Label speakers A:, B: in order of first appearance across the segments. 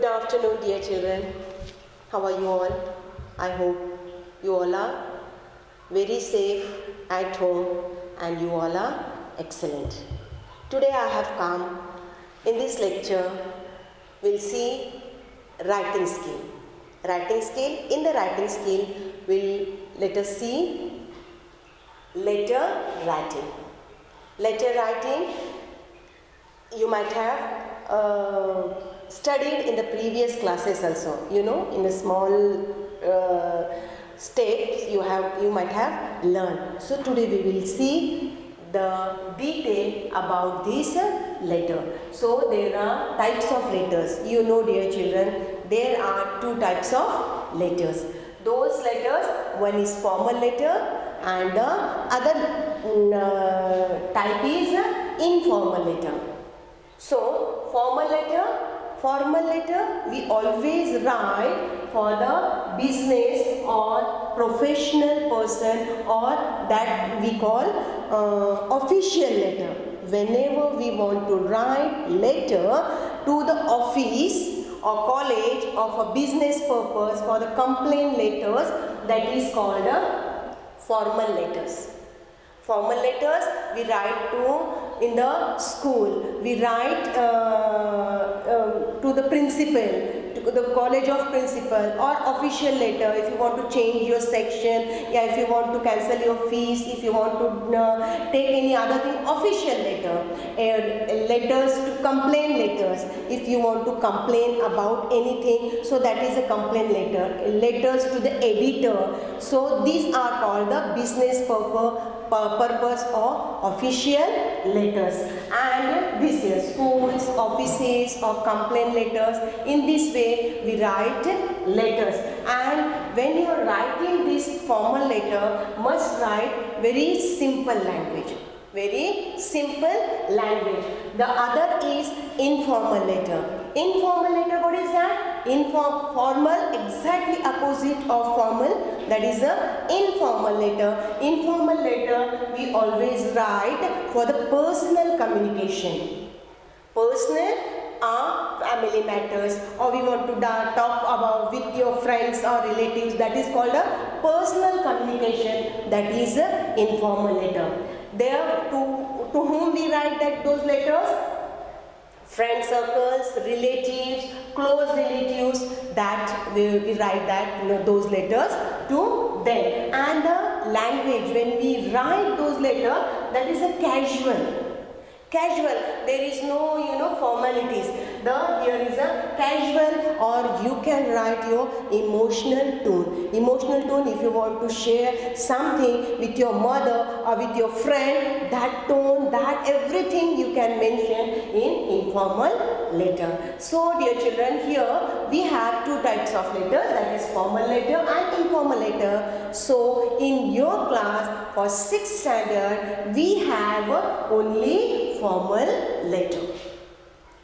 A: Good afternoon, dear children. How are you all? I hope you all are very safe at home and you all are excellent. Today I have come in this lecture, we'll see writing skill. Writing skill. In the writing skill, we'll let us see letter writing. Letter writing, you might have uh, studied in the previous classes also. You know, in a small uh, steps you have you might have learned. So today we will see the detail about this letter. So there are types of letters. You know, dear children, there are two types of letters. Those letters, one is formal letter and the other mm, uh, type is informal letter. So, formal letter, formal letter we always write for the business or professional person or that we call uh, official letter. Whenever we want to write letter to the office or college or for business purpose for the complaint letters that is called a formal letters. Formal letters we write to in the school. We write uh, uh, to the principal, to the college of principal or official letter if you want to change your section, yeah, if you want to cancel your fees, if you want to uh, take any other thing, official letter. Uh, letters to complain letters if you want to complain about anything. So that is a complaint letter. Letters to the editor. So these are called the business purpose purpose or official letters. And this is schools offices or complaint letters in this way we write letters. And when you are writing this formal letter must write very simple language. Very simple language. The other is informal letter informal letter what is that? Inform formal exactly opposite of formal that is a informal letter. Informal letter we always write for the personal communication. Personal or family matters or we want to talk about with your friends or relatives that is called a personal communication that is a informal letter. There to to whom we write that those letters friend circles, relatives, close relatives that we, we write that you know, those letters to them. And the language when we write those letters that is a casual. Casual, there is no you know formalities. The here is a casual or you can write your emotional tone. Emotional tone if you want to share something with your mother or with your friend, that tone, that everything you can mention in informal letter. So dear children, here we have two types of letters that is formal letter and informal letter. So in your class for 6th standard, we have only formal letter.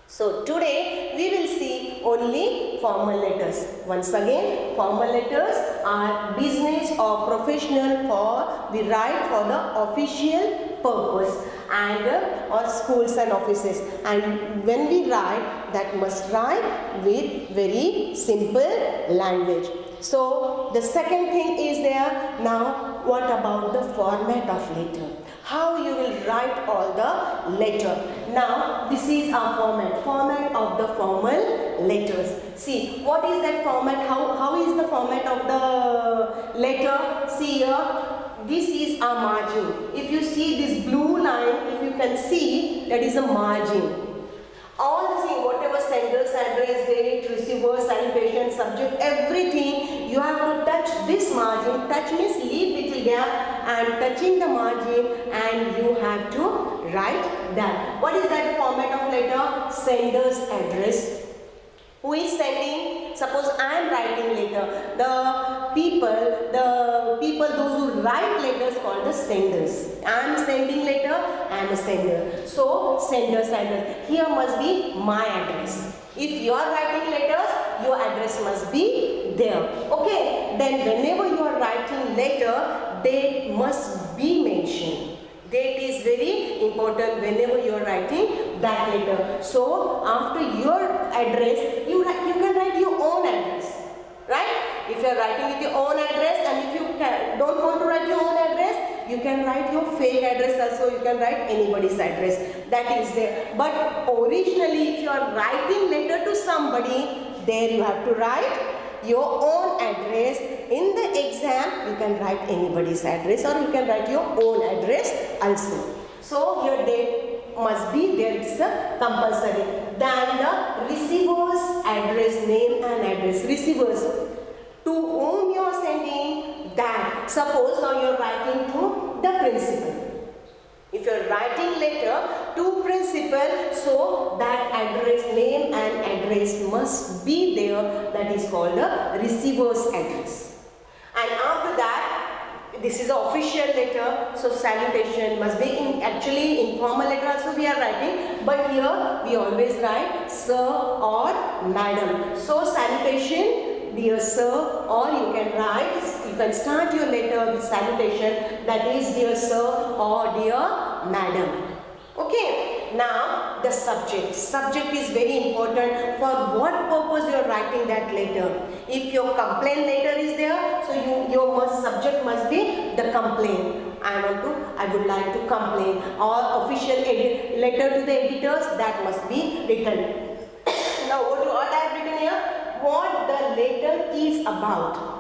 A: So today we will see only formal letters. Once again formal letters are business or professional for we write for the official purpose and uh, or schools and offices and when we write that must write with very simple language. So the second thing is there now what about the format of letter? how you will write all the letter. Now this is our format, format of the formal letters. See what is that format, how, how is the format of the letter? See here, this is our margin. If you see this blue can see that is a margin. All the same, whatever senders, address, date, receiver, salutation, subject, everything, you have to touch this margin. Touch means leave little gap and touching the margin and you have to write that. What is that format of letter? Sender's address. Who is sending? Suppose I am writing letter. The people, the people those who write letters called the senders. I am sending letter, I am a sender. So sender, sender. Here must be my address. If you are writing letters, your address must be there. Okay. Then whenever you are writing letter, date must be mentioned. Date is very important whenever you are writing that letter. So after your address, you, you can you are writing with your own address and if you can, don't want to write your own address, you can write your fake address also. You can write anybody's address. That is there. But originally, if you are writing letter to somebody, there you have to write your own address. In the exam, you can write anybody's address or you can write your own address also. So your date must be there. It's a compulsory. Then the receiver's address, name and address. Receivers Suppose now you are writing to the principal. If you are writing letter to principal, so that address, name and address must be there. That is called a receiver's address. And after that, this is an official letter, so salutation must be in actually informal letter also we are writing, but here we always write sir or madam. So salutation, dear sir, or you can write, you can start your letter with salutation that is dear sir or dear madam. Okay, now the subject. Subject is very important for what purpose you are writing that letter. If your complaint letter is there, so you, your must, subject must be the complaint. I want to, I would like to complain or official edit, letter to the editors that must be written. now what, what I have written here? What the letter is about.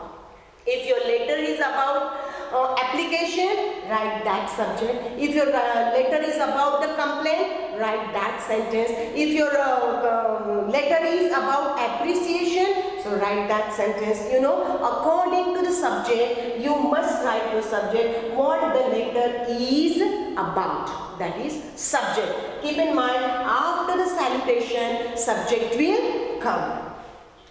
A: If your letter is about uh, application, write that subject. If your uh, letter is about the complaint, write that sentence. If your uh, letter is about appreciation, so write that sentence. You know, according to the subject, you must write your subject, what the letter is about. That is subject. Keep in mind, after the salutation, subject will come.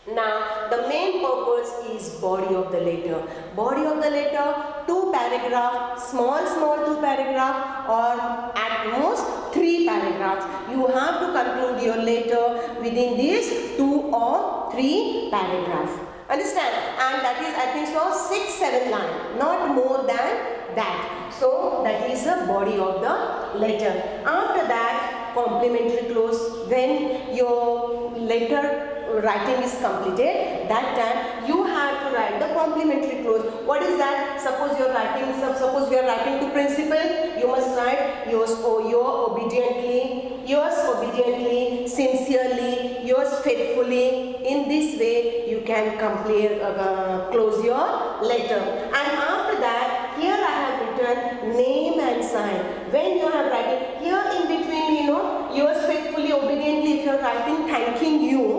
A: Now, the main purpose is body of the letter. Body of the letter, two paragraph, small, small two paragraph or at most three paragraphs. You have to conclude your letter within these two or three paragraphs. Understand? And that is, I think so, six, seven line, not more than that. So, that is the body of the letter. After that, complimentary clause. When your letter writing is completed, that time you have to write the complimentary clause. What is that? Suppose you are writing, suppose we are writing to principal, you must write yours or your obediently, yours obediently, sincerely, yours faithfully. In this way, you can complete, uh, close your letter. And after that, here I have written name and sign. When you are writing, here in between, you know, yours faithfully, obediently, if you are writing thanking you,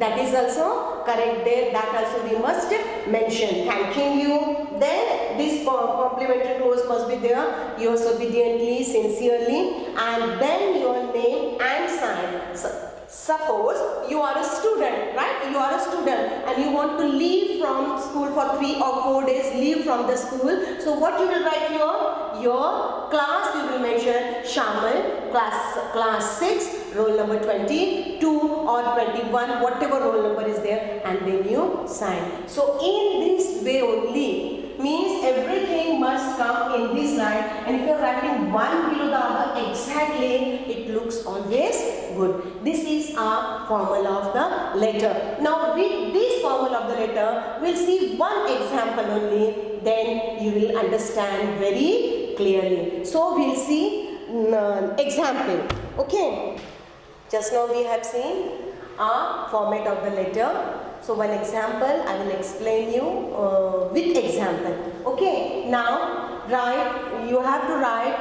A: that is also correct there. That also we must mention. Thanking you. Then this complimentary clause must be there. Yours obediently sincerely. And then your name and sign. So, Suppose you are a student, right? You are a student and you want to leave from school for three or four days, leave from the school. So what you will write your, your class you will mention. Shamal, class, class 6, roll number 22 or 21, whatever roll number is there and then you sign. So in this way only means everything must come in this line and if you are writing one below the other exactly it looks always good. This is our formula of the letter. Now with this formula of the letter we'll see one example only then you will understand very clearly. So we'll see uh, example. Okay. Just now we have seen a format of the letter so one example I will explain you uh, with example. Okay, now write, you have to write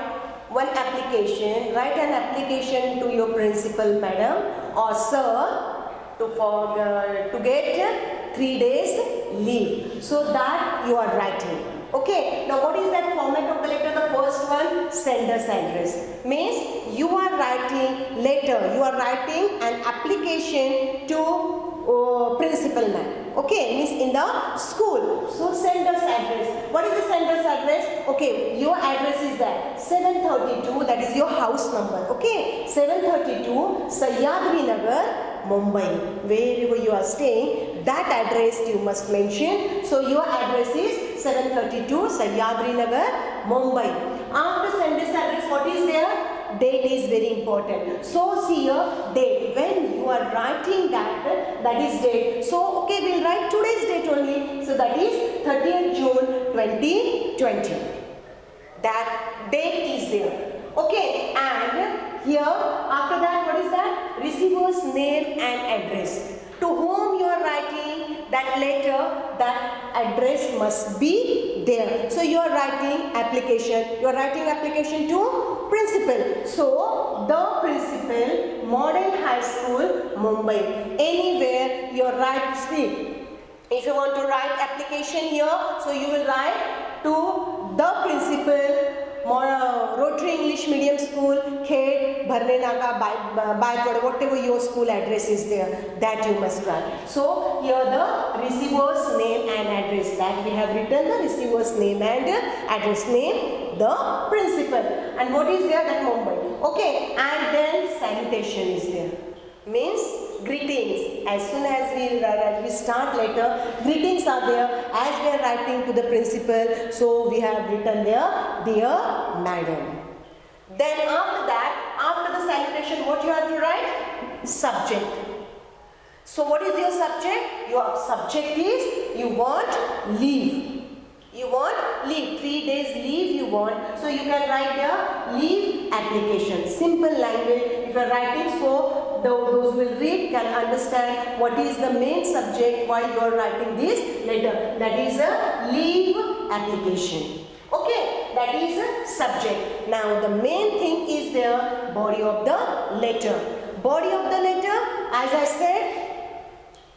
A: one application, write an application to your principal madam or sir to, for, uh, to get three days leave. So that you are writing. Okay, now what is that format of the letter? The first one, sender's address. Means you are writing letter, you are writing an application to uh, principal man. Okay, means in the school. So sender's address. What is the sender's address? Okay, your address is there. 732, that is your house number. Okay, 732 Sahyadri Nagar, Mumbai. Wherever you are staying, that address you must mention. So your address is 732 Sahyadri Nagar, Mumbai. After sender's address, what is there? Date is very important. So see a date. When you are writing that, that is date. So okay, we'll write today's date only. So that is 30th June 2020. That date is there. Okay, and here after that, what is that? Receiver's name and address. To whom you are writing that letter, that address must be there. So you are writing application. You are writing application to principal. So the principal, modern High School, Mumbai. Anywhere you are writing. See, if you want to write application here, so you will write to the principal Uh, Rotary English Medium School, Khed, Bharne Naka, whatever your school address is there, that you must write. So, here the receiver's name and address, that we have written the receiver's name and address name, the principal. And what is there? That Mumbai. Okay, and then salutation is there. Means greetings. As soon as we, uh, we start later, greetings are there as we are writing to the principal. So we have written there, dear madam. Then after that, after the salutation, what you have to write? Subject. So what is your subject? Your subject is you want leave. You want leave. Three days leave you want. So you can write the leave application. Simple language. If you are writing so those will read can understand what is the main subject while you are writing this letter. That is a leave application. Okay, that is a subject. Now the main thing is the body of the letter. Body of the letter, as I said,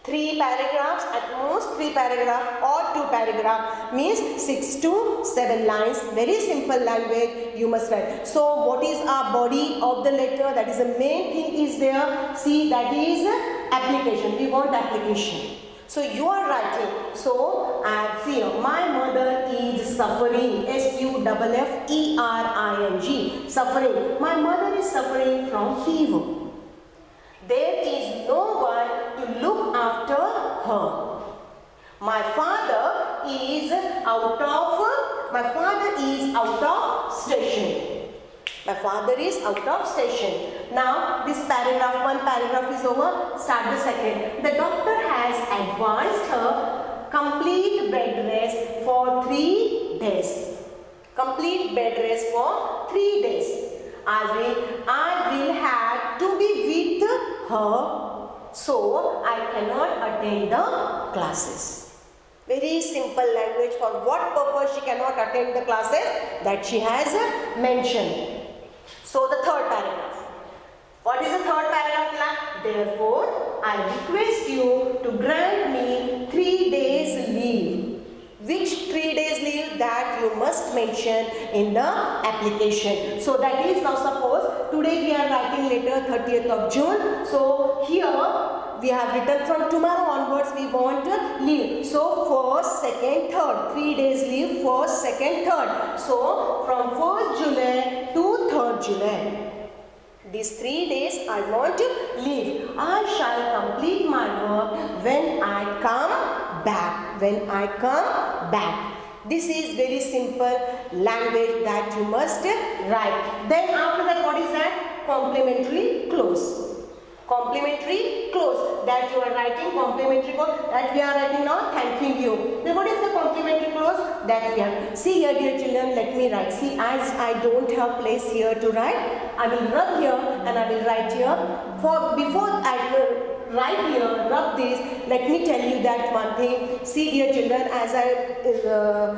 A: three paragraphs at most three paragraph or two paragraph means six to seven lines. Very simple language you must write. So what is our body of the letter? That is the main thing is there. See that is application. We want application. So you are writing. So uh, see my mother is suffering. S u f f e r i n g. Suffering. My mother is suffering from fever. There is no one her. My father is out of, my father is out of station. My father is out of station. Now this paragraph, one paragraph is over, start the second. The doctor has advised her complete bed rest for three days. Complete bed rest for three days. I will, I will have to be with her so I cannot attend the classes. Very simple language for what purpose she cannot attend the classes that she has mentioned. So the third paragraph. What is the third paragraph? Therefore, I request you to grant me three days leave which three days leave that you must mention in the application. So that is now suppose today we are writing letter 30th of June. So here we have written from tomorrow onwards we want to leave. So first, second, third. Three days leave first, second, third. So from 1st July to 3rd July. These three days I want to leave. I shall complete my work when I come back. When I come back. This is very simple language that you must write. Then after that what is that? Complementary clause complimentary clause that you are writing complimentary clause that we are writing now thanking you then what is the complimentary clause that we have see here dear children let me write see as I don't have place here to write I will rub here and I will write here for before I write here rub this let me tell you that one thing see dear children as I uh,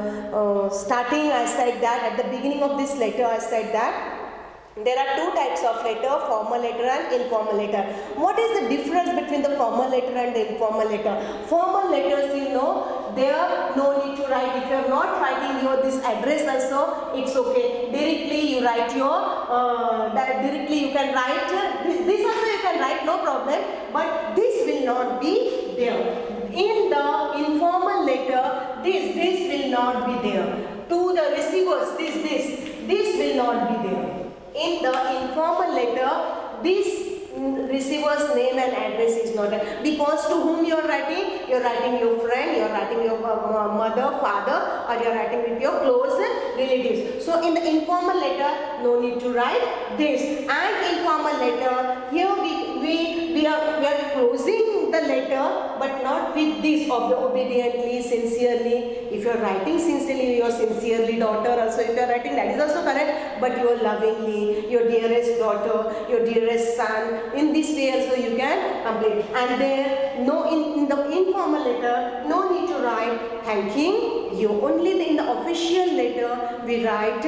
A: uh, starting I said that at the beginning of this letter I said that there are two types of letter, formal letter and informal letter. What is the difference between the formal letter and the informal letter? Formal letters, you know, to write. If you are not writing your this address also, it's okay. Directly you write your, uh, directly you can write, this, this also you can write, no problem. But this will not be there. In the informal letter, this, this will not be there. To the receivers, this, this, this will not be there. In the informal letter, this receiver's name and address is not there. Because to whom you are writing? You are writing your friend you are writing your uh, mother father or you are writing with your close relatives. So in the informal letter no need to write this. And informal letter, here we, we, we, are, we are closing letter but not with this of the obediently, sincerely. If you are writing sincerely, you are sincerely daughter also. If you are writing that is also correct but you are lovingly, your dearest daughter, your dearest son. In this way also you can complete. And there, no in, in the informal letter, no need to write thanking you. Only in the official letter we write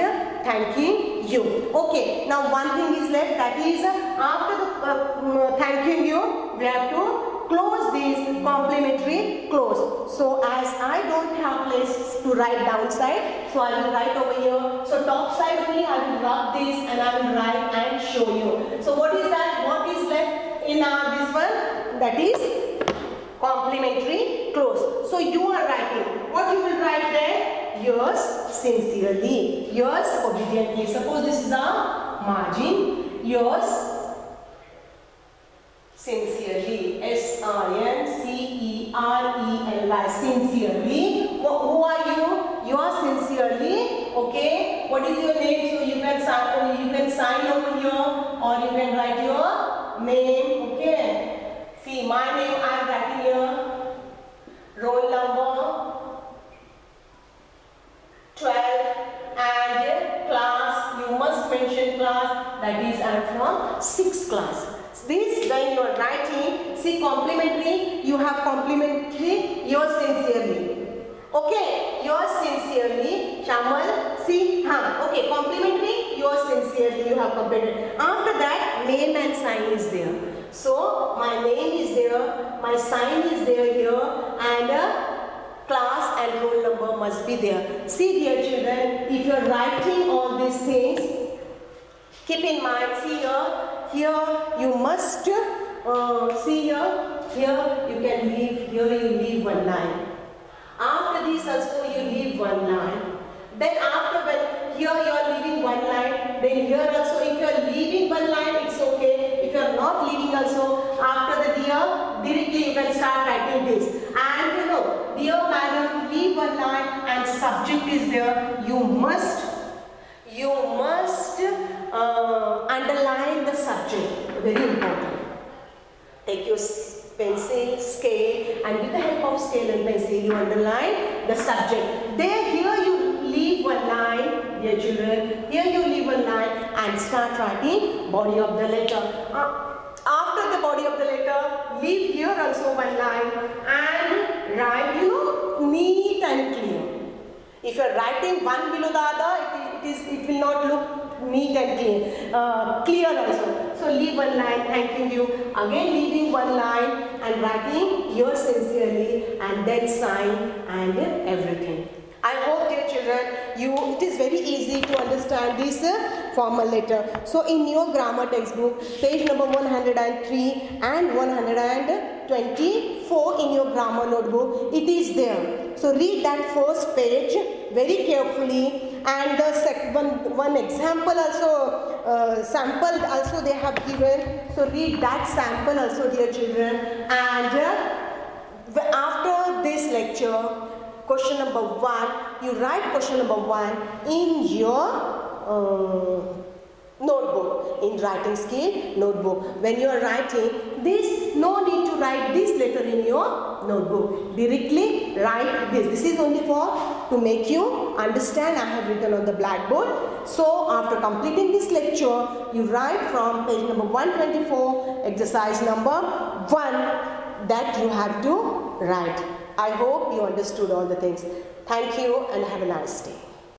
A: thanking you. Okay, now one thing is left that is after the uh, thanking you, we have to close these complimentary close. So as I don't have place to write downside, so I will write over here. So top side only I will rub this and I will write and show you. So what is that? What is left in uh, this one? That is complimentary close. So you are writing. What you will write there? Yours sincerely. Yours obediently. Suppose this is a margin. Yours sincerely. S-I-N-C-E-R-E-L-Y. Sincerely. Who are you? You are sincerely. Okay. What is your name? So you can sign. You can sign over here, or you can write your name. Okay. See, my name I am writing here. Roll number 12 and class. You must mention class. That is, I am from 6th class. This when you are writing, see complimentary, you have complimentary, yours sincerely. Okay, yours sincerely, Shamal, see, huh, okay, complimentary, yours sincerely, you have completed. After that, name and sign is there. So, my name is there, my sign is there here, and uh, class and roll number must be there. See dear children, if you are writing all these things, keep in mind, see here, here you must uh, see here, here you can leave, here you leave one line. After this also you leave one line. Then after when here you are leaving one line, then here also if you are leaving one line it's okay. If you are not leaving also after the dear, directly you can start writing this. And you know, dear madam, leave one line and subject is there. You must, you must uh, underline the subject, very important. Take your pencil, scale and with the help of scale and pencil you underline the subject. There here you leave one line, dear children, here you leave one line and start writing body of the letter. Uh, after the body of the letter, leave here also one line and write you know neat and clear. If you are writing one below the other, it, is, it will not look neat and clean, uh, clear also. So leave one line thanking you. Again leaving one line and writing yours sincerely and then sign and everything. I hope dear children, you it is very easy to understand this uh, formal letter. So in your grammar textbook, page number 103 and 124 in your grammar notebook, it is there. So read that first page very carefully and the second one, one example also uh, sample also they have given. So read that sample also dear children. And uh, after this lecture question number one you write question number one in your uh, notebook. In writing skill notebook. When you are writing this no need to write this letter in your notebook. Directly write this. This is only for to make you understand I have written on the blackboard. So after completing this lecture you write from page number 124 exercise number 1 that you have to write. I hope you understood all the things. Thank you and have a nice day